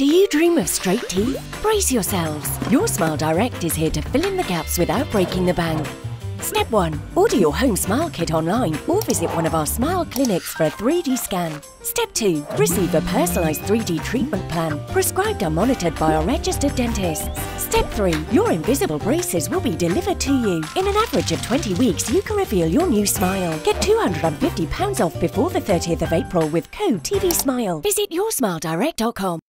Do you dream of straight teeth? Brace yourselves. Your Smile Direct is here to fill in the gaps without breaking the bank. Step 1. Order your home Smile Kit online or visit one of our Smile clinics for a 3D scan. Step 2. Receive a personalised 3D treatment plan prescribed and monitored by our registered dentists. Step 3. Your invisible braces will be delivered to you. In an average of 20 weeks, you can reveal your new smile. Get £250 off before the 30th of April with code TVSMILE. Visit yoursmiledirect.com.